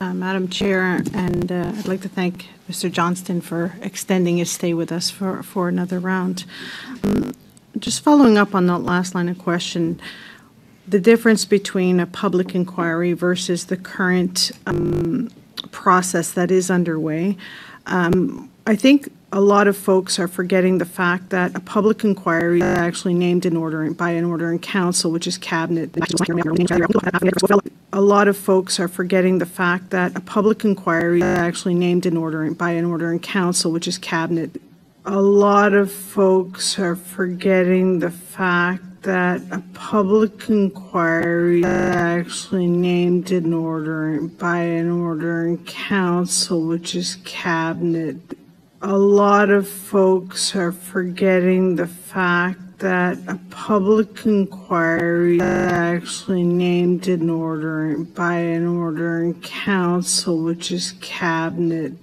Uh, Madam Chair, and uh, I'd like to thank Mr. Johnston for extending his stay with us for, for another round. Um, just following up on that last line of question, the difference between a public inquiry versus the current um, process that is underway. Um, I think a lot of folks are forgetting the fact that a public inquiry is actually named in order by an order in council, which is cabinet. A lot of folks are forgetting the fact that a public inquiry is actually named in order by an order in council, which is cabinet. A lot of folks are forgetting the fact that a public inquiry is actually named in order by an order in council, which is cabinet. A lot of folks are forgetting the fact that a public inquiry actually named in order by an order in council, which is cabinet.